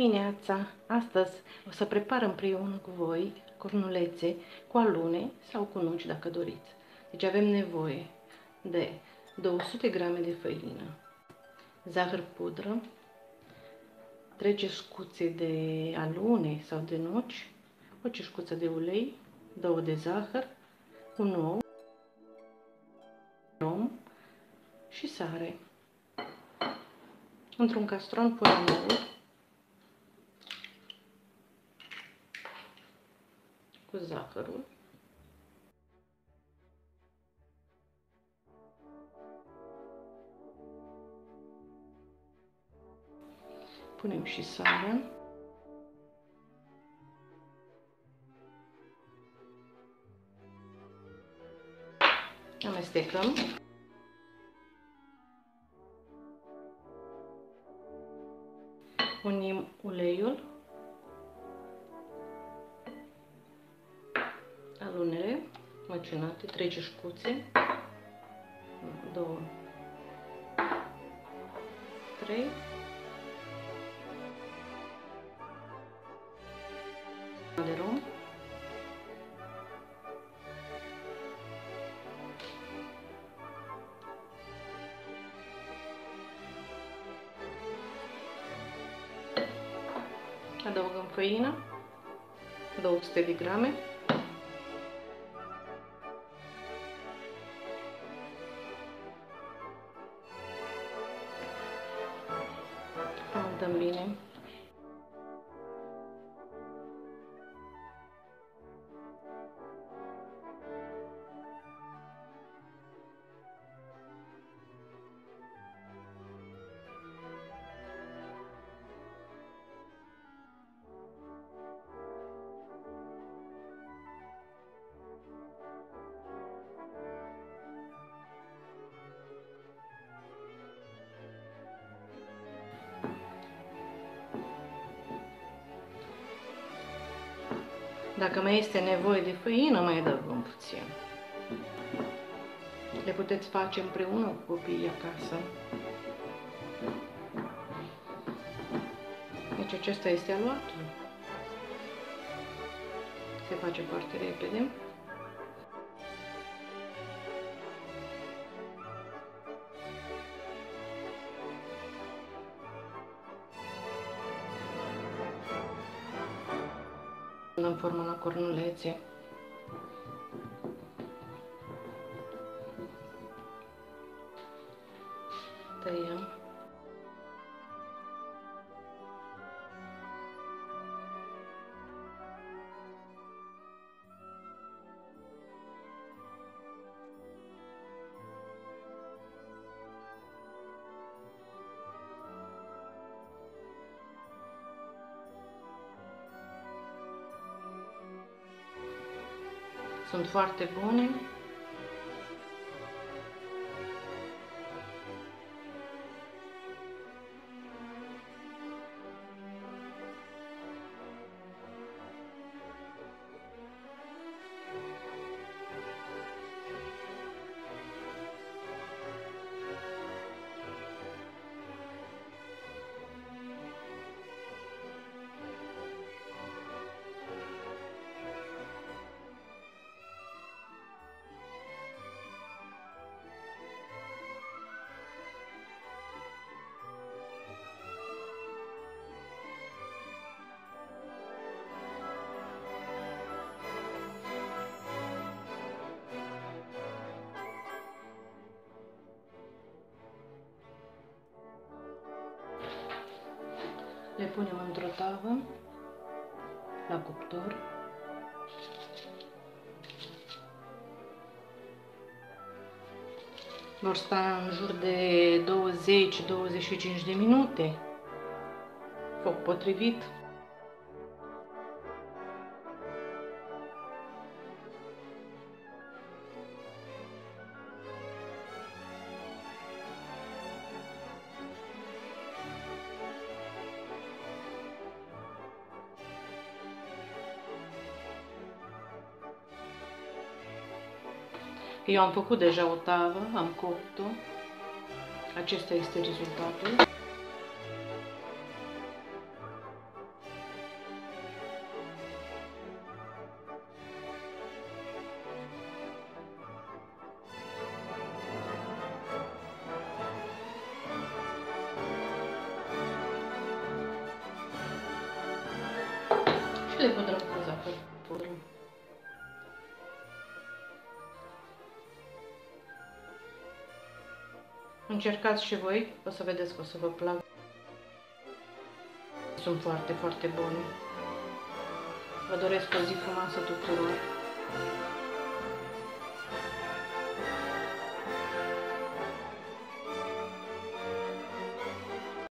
Dimineața, astăzi o să prepar împreună cu voi cornulețe cu alune sau cu nuci dacă doriți. Deci avem nevoie de 200 grame de făină, zahăr pudră, 3 ceșcuțe de alune sau de nuci, o ceșcuță de ulei, 2 de zahăr, un ou, rom și sare. Într-un castron punem ou, cu zahărul. Punem și sarea. Amestecăm. Punem uleiul. Măcinate, 3 ceșcuțe, 2, 3, de rom, adăugăm făină, 200 de grame, también. ¿eh? Dacă mai este nevoie de făină, mai adăugăm puțin. Le puteți face împreună cu copiii acasă. Deci acesta este aluatul. Se face foarte repede. În formă la cornulețe. Tăiem. Sunt foarte bune. Le punem într-o tavă la cuptor. Vor sta în jur de 20-25 de minute. Foc potrivit. Eu am făcut deja o tavă, am copt-o. Acesta este rezultatul. le pot Încercați și voi, o să vedeți că o să vă plac. Sunt foarte, foarte bune. Vă doresc o zi frumoasă tuturor.